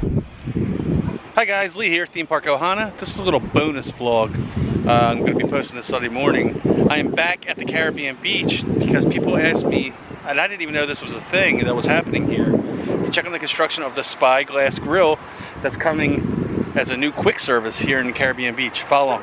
Hi guys, Lee here, Theme Park Ohana. This is a little bonus vlog. Uh, I'm going to be posting this Sunday morning. I am back at the Caribbean Beach because people asked me, and I didn't even know this was a thing that was happening here, to check on the construction of the Spyglass Grill that's coming as a new quick service here in Caribbean Beach. Follow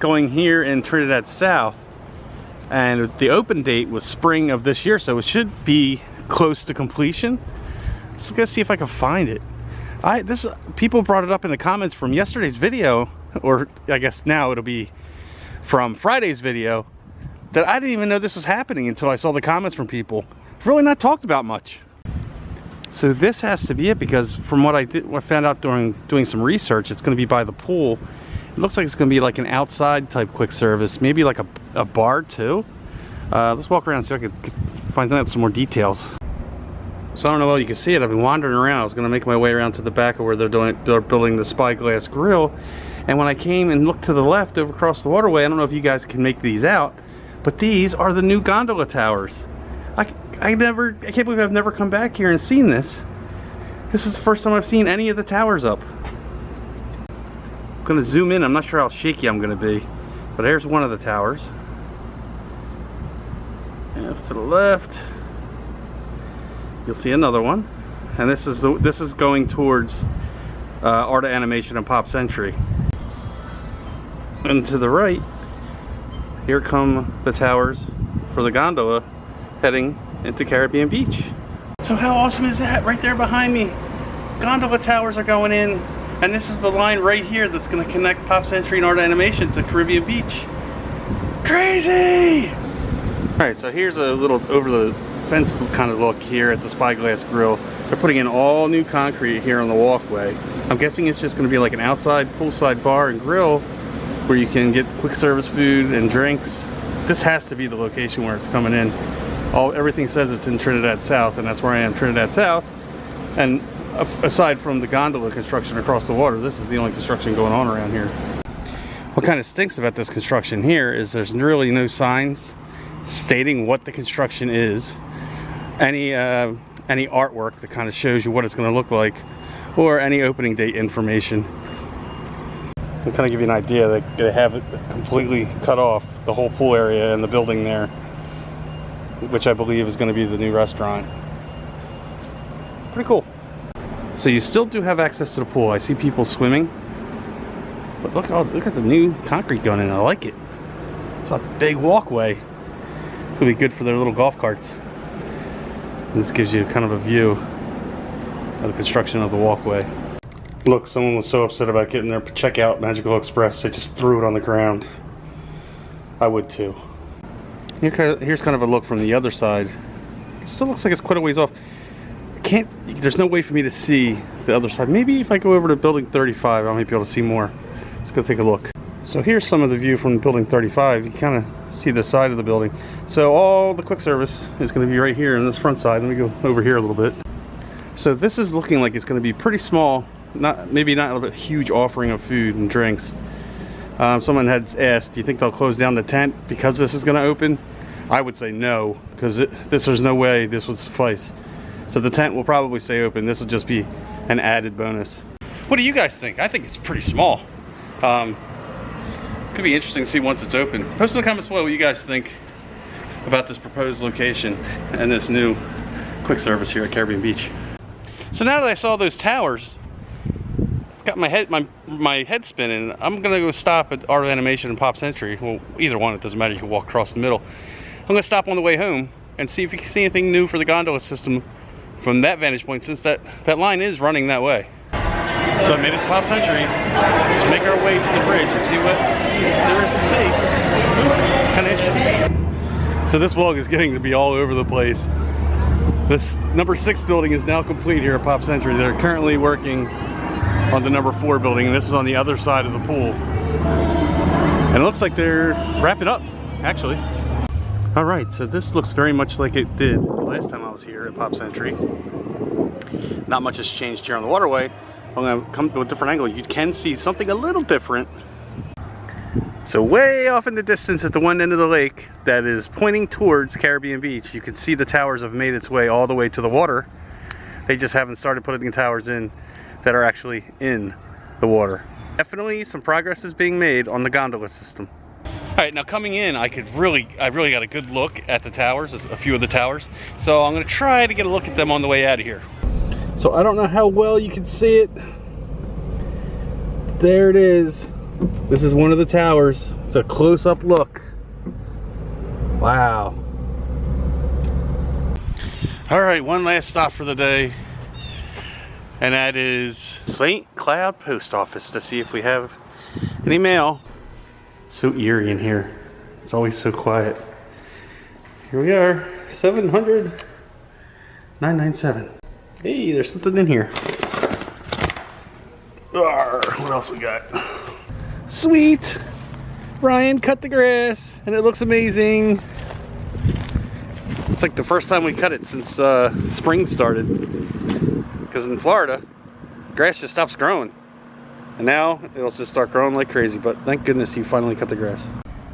going here in Trinidad South and the open date was spring of this year so it should be close to completion. Let's go see if I can find it. I this people brought it up in the comments from yesterday's video or I guess now it'll be from Friday's video that I didn't even know this was happening until I saw the comments from people. Really not talked about much. So this has to be it because from what I did, what I found out during doing some research, it's going to be by the pool. It looks like it's to be like an outside type quick service, maybe like a, a bar too. Uh, let's walk around and see if I can find out some more details. So I don't know if you can see it. I've been wandering around. I was to make my way around to the back of where they're doing they're building the Spyglass Grill. And when I came and looked to the left over across the waterway, I don't know if you guys can make these out, but these are the new gondola towers. I, I never, I can't believe I've never come back here and seen this. This is the first time I've seen any of the towers up. Gonna zoom in, I'm not sure how shaky I'm gonna be, but here's one of the towers. And to the left, you'll see another one. And this is the, this is going towards uh, Art of Animation and Pop Century. And to the right, here come the towers for the gondola heading into Caribbean Beach. So how awesome is that? Right there behind me. Gondola towers are going in and this is the line right here that's going to connect Pop Century and Art Animation to Caribbean Beach. Crazy! Alright, so here's a little over the fence kind of look here at the Spyglass Grill. They're putting in all new concrete here on the walkway. I'm guessing it's just going to be like an outside poolside bar and grill where you can get quick service food and drinks. This has to be the location where it's coming in. All Everything says it's in Trinidad South and that's where I am, Trinidad South. And aside from the gondola construction across the water, this is the only construction going on around here. What kind of stinks about this construction here is there's really no signs stating what the construction is, any uh, any artwork that kind of shows you what it's going to look like, or any opening date information. To kind of give you an idea, they, they have it completely cut off, the whole pool area and the building there, which I believe is going to be the new restaurant. Pretty cool. So you still do have access to the pool. I see people swimming. But look, oh, look at the new concrete going in. I like it. It's a big walkway. It's gonna be good for their little golf carts. And this gives you kind of a view of the construction of the walkway. Look, someone was so upset about getting their checkout Magical Express, they just threw it on the ground. I would too. Here's kind of a look from the other side. It still looks like it's quite a ways off. Can't, there's no way for me to see the other side. Maybe if I go over to building 35, I might be able to see more. Let's go take a look. So here's some of the view from building 35. You kind of see the side of the building. So all the quick service is going to be right here in this front side. Let me go over here a little bit. So this is looking like it's going to be pretty small, not maybe not a huge offering of food and drinks. Um, someone had asked, do you think they'll close down the tent because this is going to open? I would say no, because this there's no way this would suffice. So the tent will probably stay open. This will just be an added bonus. What do you guys think? I think it's pretty small. Um, could be interesting to see once it's open. Post in the comments below what you guys think about this proposed location and this new quick service here at Caribbean Beach. So now that I saw those towers, it's got my head my my head spinning. I'm gonna go stop at Art of Animation and Pop Century. Well, either one, it doesn't matter. You can walk across the middle. I'm gonna stop on the way home and see if you can see anything new for the gondola system from that vantage point, since that that line is running that way. So I made it to Pop Century. Let's make our way to the bridge and see what there is to see. Kind of interesting. So this vlog is getting to be all over the place. This number six building is now complete here at Pop Century. They're currently working on the number four building, and this is on the other side of the pool. And it looks like they're wrapping up, actually. All right, so this looks very much like it did the last time I was here at Pop Century. Not much has changed here on the waterway. I'm gonna come to a different angle. You can see something a little different. So way off in the distance at the one end of the lake that is pointing towards Caribbean Beach, you can see the towers have made its way all the way to the water. They just haven't started putting the towers in that are actually in the water. Definitely some progress is being made on the gondola system. All right, now coming in, I could really, I really got a good look at the towers, a few of the towers. So I'm gonna try to get a look at them on the way out of here. So I don't know how well you can see it. There it is. This is one of the towers. It's a close-up look. Wow. All right, one last stop for the day. And that is St. Cloud Post Office to see if we have any mail. It's so eerie in here. It's always so quiet. Here we are, 700 997. Hey, there's something in here. Arr, what else we got? Sweet! Ryan cut the grass and it looks amazing. It's like the first time we cut it since uh, spring started. Because in Florida, grass just stops growing. And now it'll just start growing like crazy. But thank goodness he finally cut the grass.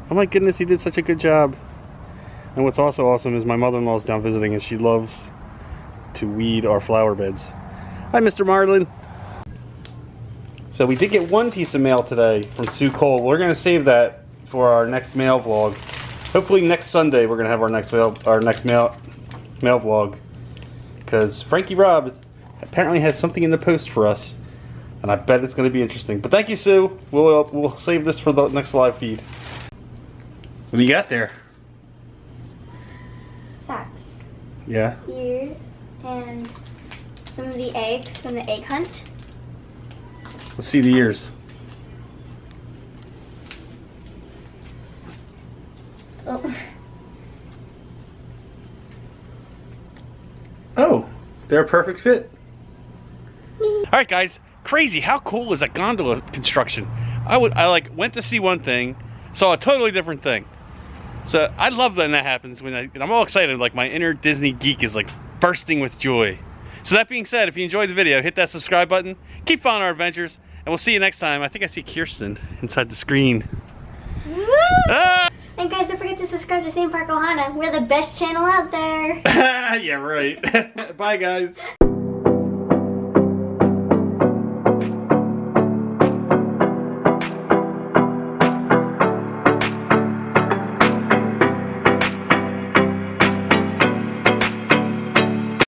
Oh my goodness, he did such a good job. And what's also awesome is my mother-in-law's down visiting and she loves to weed our flower beds. Hi, Mr. Marlin. So we did get one piece of mail today from Sue Cole. We're gonna save that for our next mail vlog. Hopefully next Sunday we're gonna have our next mail our next mail mail vlog. Because Frankie Rob apparently has something in the post for us. And I bet it's gonna be interesting. But thank you, Sue. We'll uh, we'll save this for the next live feed. What do you got there? Socks, Yeah. ears, and some of the eggs from the egg hunt. Let's see the ears. Oh, Oh, they're a perfect fit. All right, guys. Crazy. How cool is that gondola construction? I would. I like went to see one thing, saw a totally different thing. So I love when that happens. When I, I'm all excited. Like my inner Disney geek is like bursting with joy. So that being said, if you enjoyed the video, hit that subscribe button. Keep following our adventures, and we'll see you next time. I think I see Kirsten inside the screen. Woo! Ah! And guys, don't forget to subscribe to Theme Park Ohana. We're the best channel out there. yeah, right. Bye, guys.